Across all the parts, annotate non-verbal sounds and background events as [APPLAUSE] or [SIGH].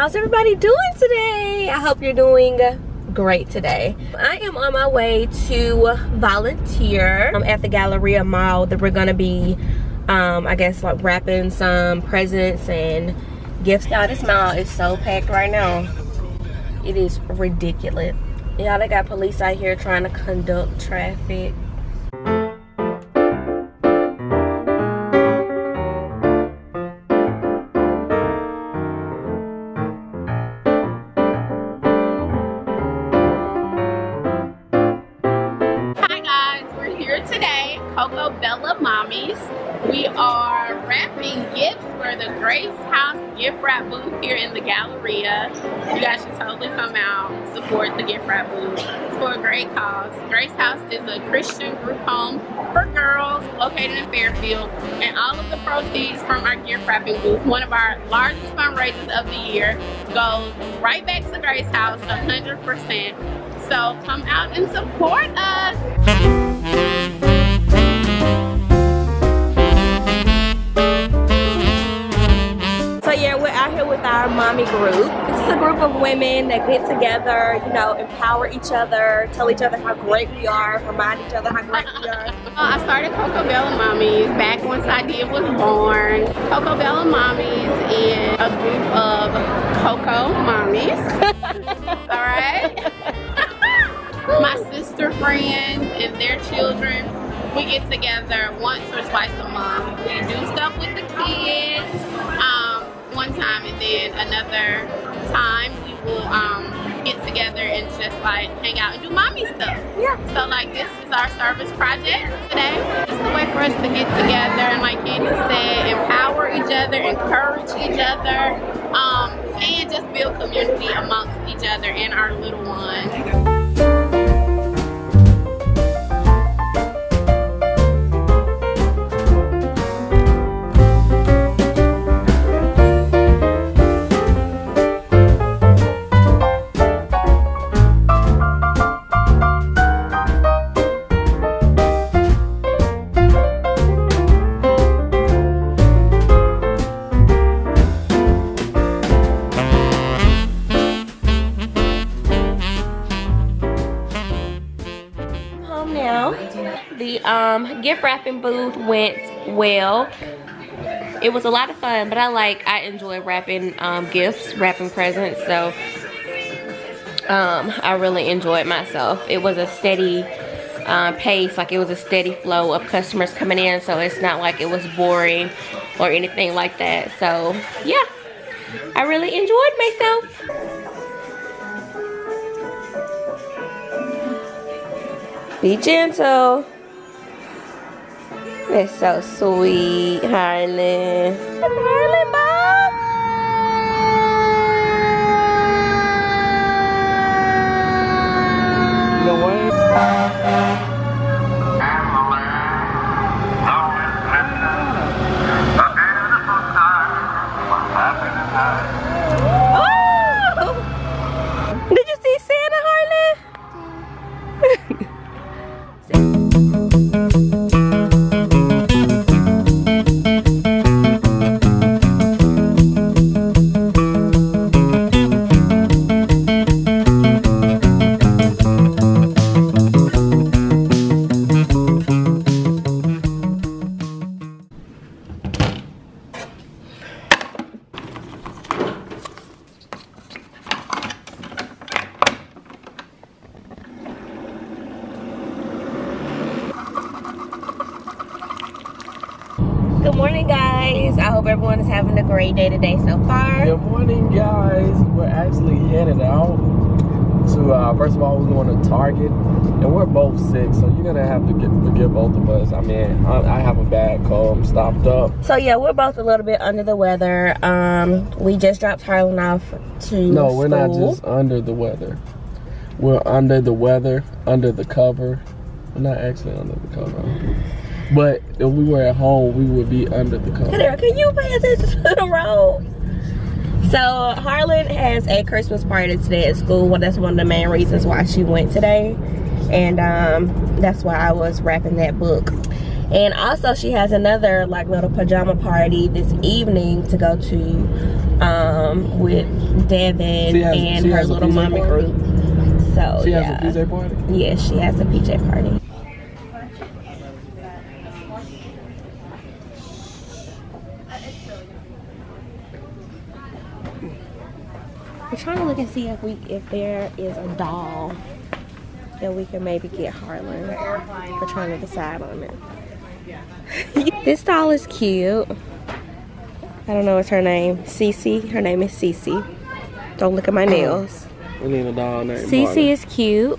how's everybody doing today? I hope you're doing great today. I am on my way to volunteer. I'm at the galleria mall that we're gonna be um i guess like wrapping some presents and gifts. Y'all this mall is so packed right now. It is ridiculous. Y'all they got police out here trying to conduct traffic gift wrap booth here in the Galleria. You guys should totally come out, support the gift wrap booth. For a great cause. Grace House is a Christian group home for girls located in Fairfield. And all of the proceeds from our gift wrapping booth, one of our largest fundraisers of the year, goes right back to Grace House 100%. So come out and support us. Out here with our mommy group. This is a group of women that get together, you know, empower each other, tell each other how great we are, remind each other how great we are. [LAUGHS] I started Coco Bella Mommies back once idea was born. Coco Bella Mommies is a group of Coco Mommies. [LAUGHS] All right? [LAUGHS] My sister friends and their children we get together once or twice a month. We do stuff with the kids. One time and then another time we will um, get together and just like hang out and do mommy stuff. Yeah. So like this is our service project today. It's a way for us to get together and like Candy said, empower each other, encourage each other, um, and just build community amongst each other and our little ones. Booth went well. It was a lot of fun, but I like, I enjoy wrapping um, gifts, wrapping presents, so um, I really enjoyed myself. It was a steady uh, pace, like it was a steady flow of customers coming in, so it's not like it was boring or anything like that. So, yeah, I really enjoyed myself. Be gentle. It's so sweet, Harlyn. Harlyn, Bob. You're to have to get, forgive both of us. I mean, I, I have a bad cold. I'm stopped up. So, yeah, we're both a little bit under the weather. Um, we just dropped Harlyn off to No, we're not just under the weather. We're under the weather, under the cover. We're not actually under the cover. But if we were at home, we would be under the cover. Heather, can you pay attention to the road? So Harlyn has a Christmas party today at school. Well, that's one of the main reasons why she went today. And um, that's why I was wrapping that book. And also she has another like little pajama party this evening to go to um, with Devin has- and her little PJ mommy party? group. So She yeah. has a PJ party? Yes, she has a PJ party. We're trying to look and see if we if there is a doll that we can maybe get Harlyn. We're trying to decide on it. [LAUGHS] this doll is cute. I don't know what's her name. Cece. Her name is Cece. Don't look at my nails. We need a doll named Cece is cute.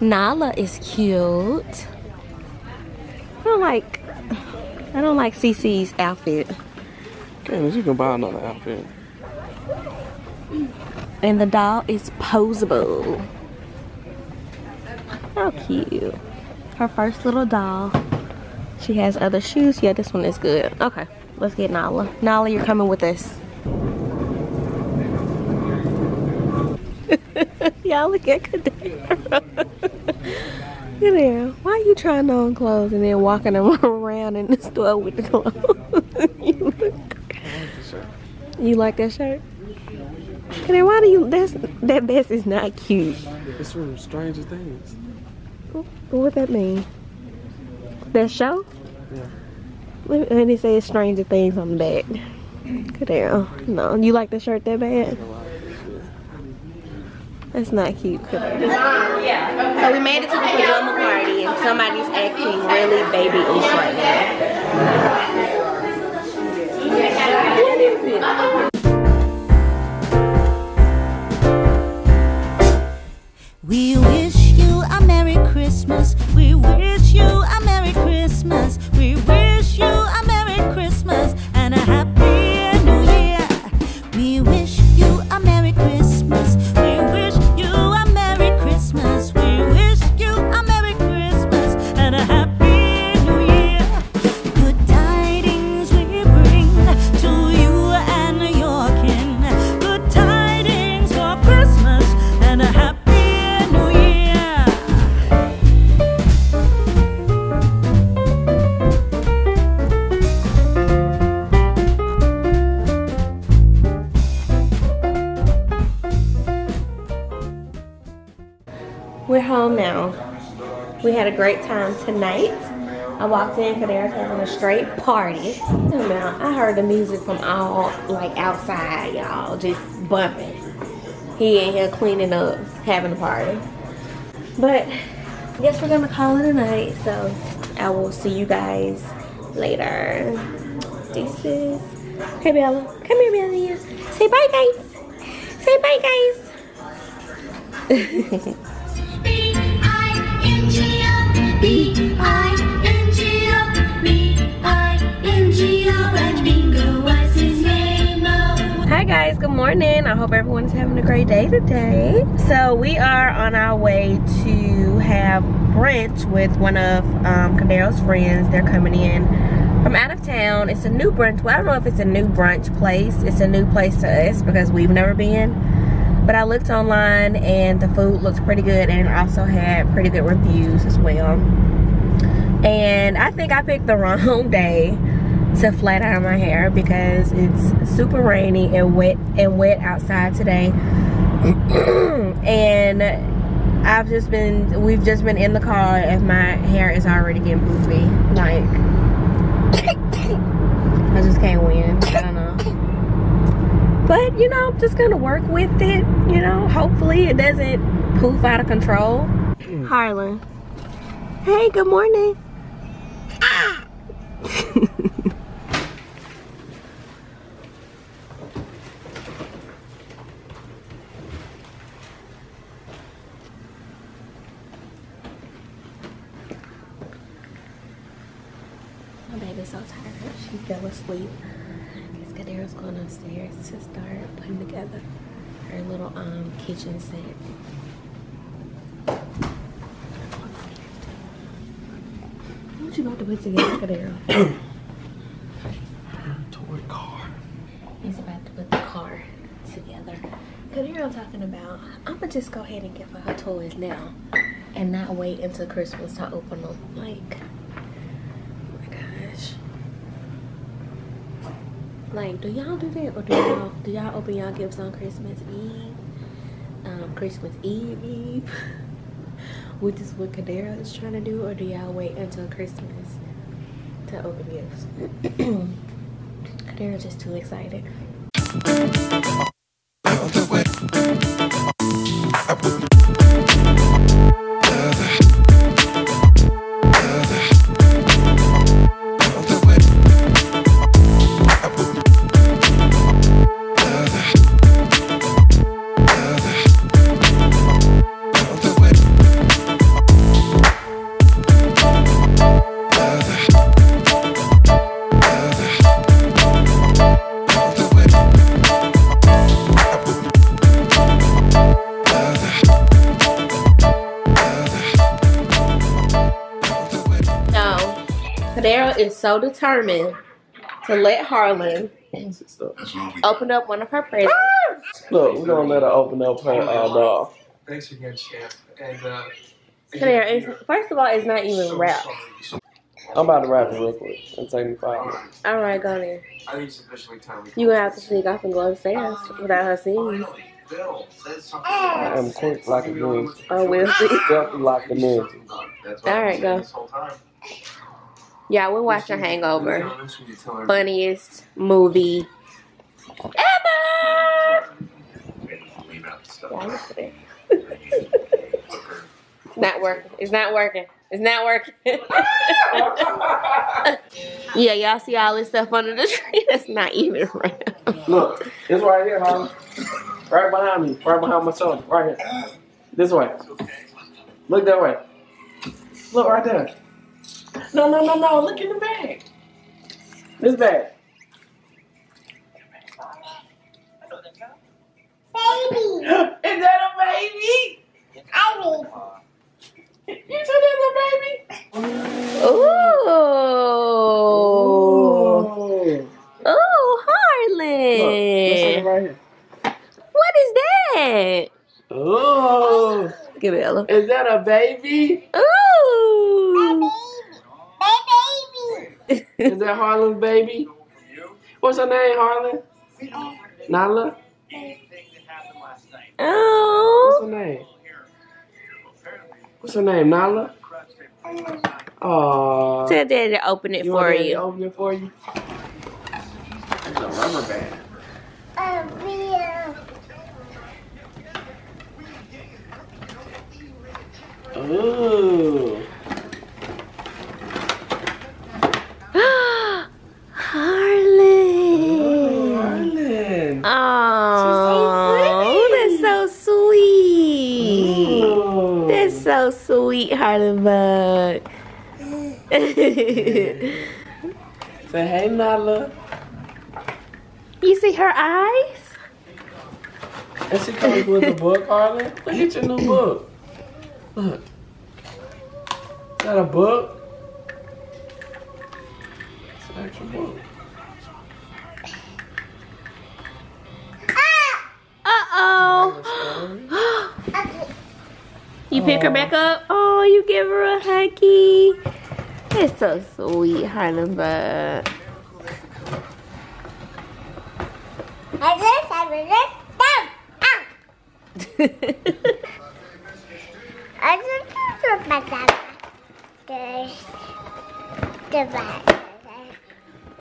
Nala is cute. I don't like I don't like Cece's outfit. Candace, you can buy another outfit. And the doll is posable. How cute. Her first little doll. She has other shoes. Yeah, this one is good. Okay, let's get Nala. Nala, you're coming with us. [LAUGHS] Y'all look at Kadera. [LAUGHS] Kadera, why are you trying on clothes and then walking [LAUGHS] around in the store with the clothes? you, look, you like that shirt? Kadera, why do you, that's, that vest is not cute. It's from Stranger Things. What would that mean? That show? Yeah. Let me- And it says Stranger Things on the back. Kadera, no, you like the shirt that bad? That's not cute. Kadera. So we made it to the pajama party and somebody's acting really babyish right now. What is it? Tonight. I walked in, Kadera's having a straight party. I heard the music from all, like, outside, y'all, just bumping. He in here cleaning up, having a party. But, I guess we're gonna call it a night, so I will see you guys later. Deuces. Hey, Bella. Come here, Bella. Say bye, guys. Say bye, guys. [LAUGHS] morning. I hope everyone's having a great day today. So we are on our way to have brunch with one of um, Kadera's friends. They're coming in from out of town. It's a new brunch. Well, I don't know if it's a new brunch place. It's a new place to us because we've never been. But I looked online and the food looks pretty good and also had pretty good reviews as well. And I think I picked the [LAUGHS] wrong day to flat iron my hair because it's super rainy and wet and wet outside today. [CLEARS THROAT] and I've just been we've just been in the car and my hair is already getting poofy. Like [COUGHS] I just can't win. I don't know. But you know, I'm just gonna work with it, you know. Hopefully it doesn't poof out of control. Hmm. Harlyn. Hey, good morning. My [LAUGHS] fell asleep. Guess going upstairs to start putting together her little um kitchen set. What you about to put together, Kadera? Toy car. He's about to put the car together. Kadera, I'm talking about. I'm gonna just go ahead and give her her toys now, and not wait until Christmas to open them. Like, Like, do y'all do that, or do y'all do y'all open y'all gifts on Christmas Eve? Um, Christmas Eve Eve, [LAUGHS] which is what Kadera is trying to do, or do y'all wait until Christmas to open gifts? [CLEARS THROAT] Kadera's just too excited. So determined to let Harlyn open up one of her presents. Look, we're gonna let her open up her uh, doll. Thanks again, champ. And uh, Kadera, it's, first of all, it's not even wrapped. I'm about to wrap it real quick. It'll take me five minutes. All right, go then. I think it's officially time we. You gonna have to sneak off and go upstairs without her seeing you. Bill said something. I am quick like a goose. Oh, we'll see. Stealthy like a ninja. That's what All I've right, been saying go. This whole time. Yeah, we're watching Be Hangover. honest you Funniest movie ever. Leave out the stuff. Yeah, look at it. It's not working. It's not working. It's not working. yeah, y'all see all this stuff under the tree? That's not even right. Look, it's right here, Harlyn. Right behind me. Right behind my shoulder. Right here. This way. Look that way. Look right there. No, no, no, no. Look in the bag. This bag. Baby. Is that a baby? You took that little baby? Ooh. Oh. Ooh, Look, Harlyn. right here. What is that? Oh. Give it Ella. Is that a baby? Ooh. Is that Harlyn's baby? What's her name, Harlyn? Nala? Oh. What's Oh. her name? What's her name, Nala? Oh. Tell daddy to open it You for want Daddy to you. open it for you? It's a rubber band. Ooh. Harlyn. Harlyn. Oh, that's so sweet. Ooh. That's so Bug. [LAUGHS] Say hey, Nala. you see her eyes? And she comes with a book, Harlyn. Look at your new book. Look. Is that a book? It's an actual book. Uh-oh. [GASPS] you pick her back up? Oh, Oh, you give her a huggy. That's so sweet, Harlyn Bug. Ah.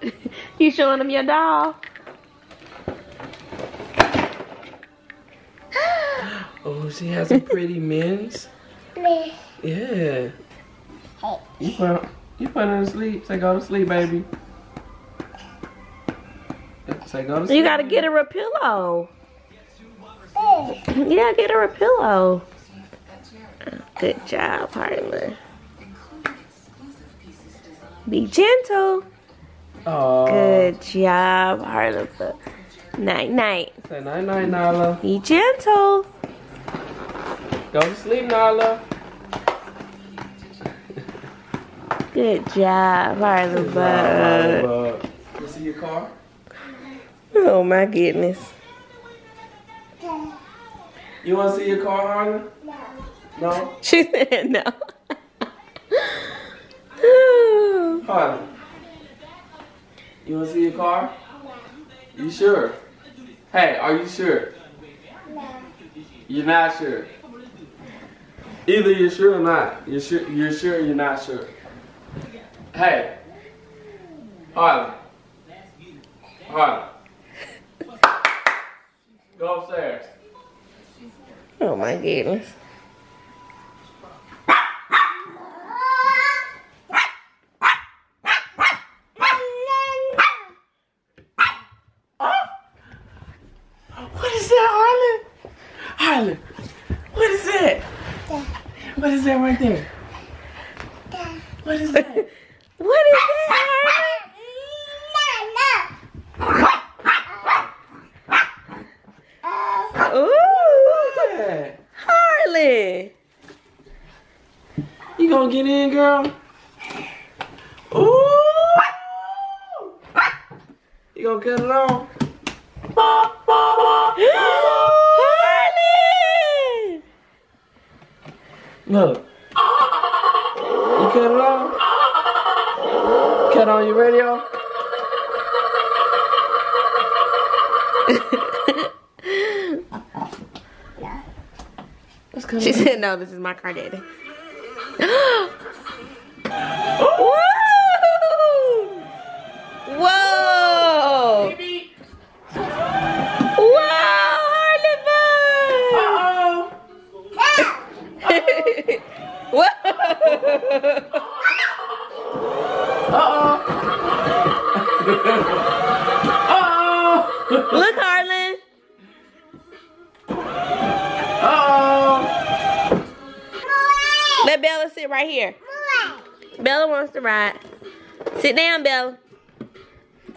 [LAUGHS] you showing them your doll? [GASPS] Oh, she has some pretty mints. Yeah. You put you put her to sleep. Say go to sleep, baby. Say go to sleep. You gotta get her a pillow. Yeah, get her a pillow. Good job, Harlyn. Be gentle. Aw. Good job, Harlyn. Night night. Say night night, Nala. Be gentle. Go to sleep, Nala. Good job, Harlyn. Bug. Uh, you see your car? Oh my goodness. You want to see your car, Harlyn? No. [LAUGHS] She said no. [LAUGHS] Harlyn. You want to see your car? You sure? Hey, are you sure? You're not sure. Either you're sure or not. You're sure. You're sure. Or you're not sure. Hey, Harley. Harley. Go upstairs. Oh my goodness. What is that, Harlyn? Harlyn, what is that? What is that right there? What is that? [LAUGHS] What is [LAUGHS] that, Harlyn? Ooh, Yeah. Harlyn. You gonna get in, girl? Ooh! You gonna cut it on? Harlyn. Look. You cut it on? Cut on your radio? What's [LAUGHS] She said, no, this is my car daddy. [GASPS] [GASPS] [GASPS] Bella sit right here. Bella wants to ride. Sit down, Bella. [LAUGHS]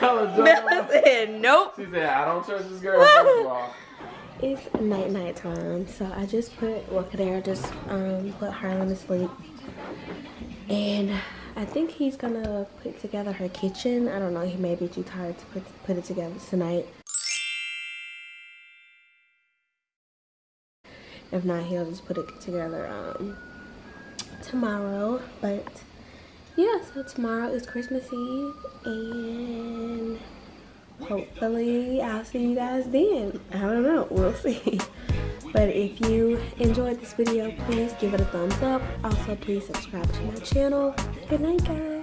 Bella said, nope. She said, I don't trust this girl, first of all. It's night night time, so I just put well Kadera just um put Harlan to sleep. And I think he's gonna put together her kitchen. I don't know, he may be too tired to put put it together tonight. If not, he'll just put it together um tomorrow. But yeah, so tomorrow is Christmas Eve and hopefully I'll see you guys then. I don't know, we'll [LAUGHS] see. But if you enjoyed this video, please give it a thumbs up. Also, please subscribe to my channel. Good night, guys.